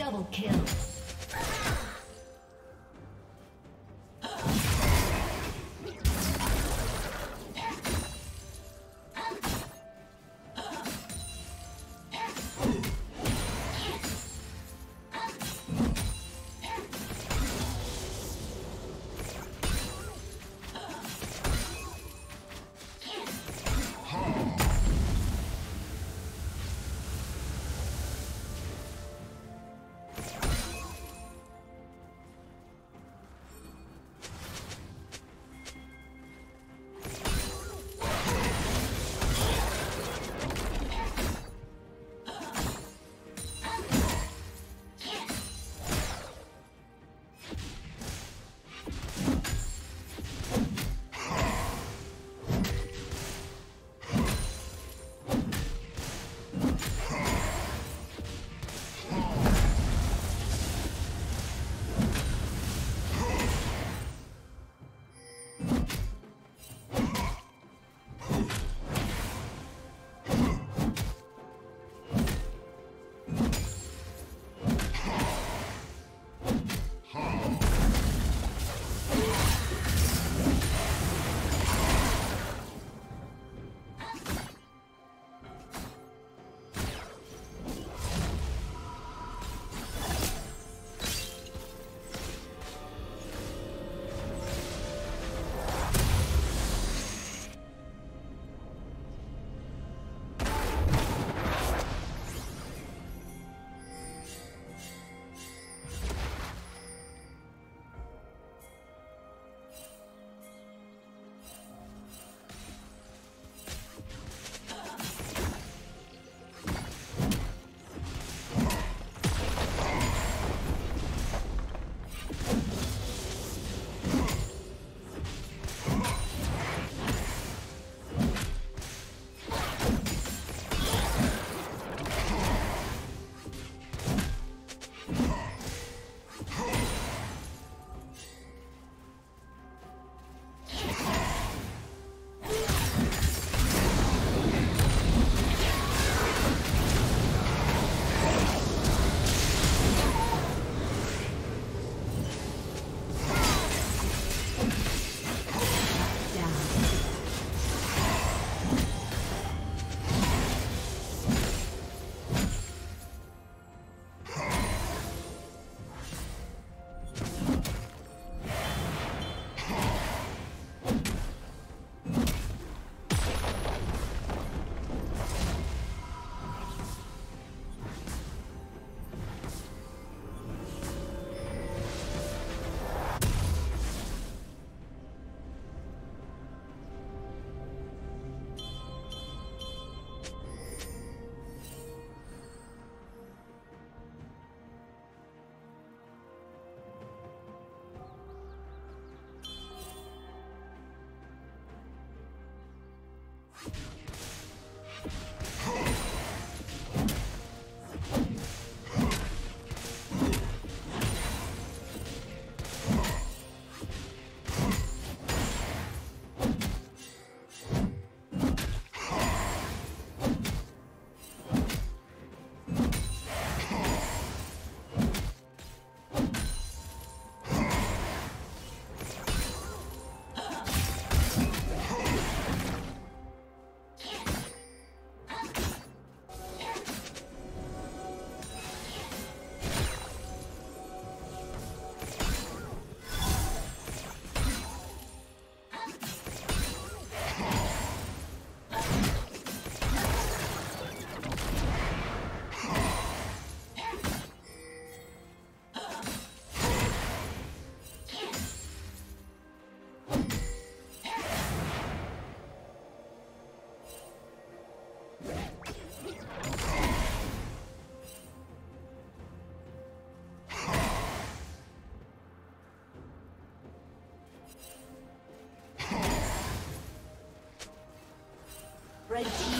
Double kill. Red team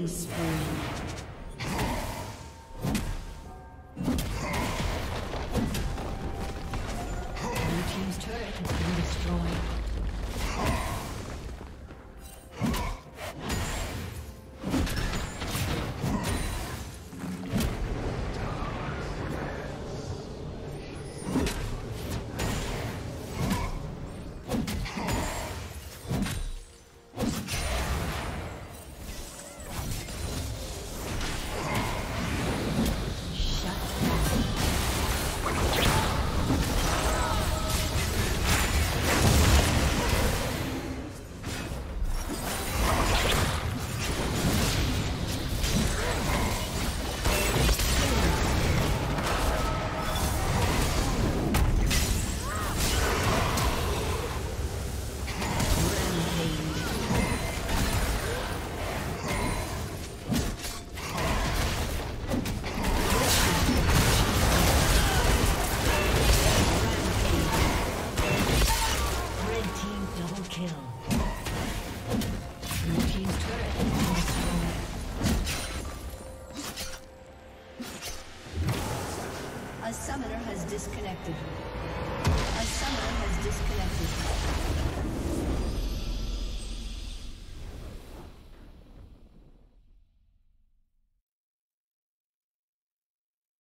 Killing spree.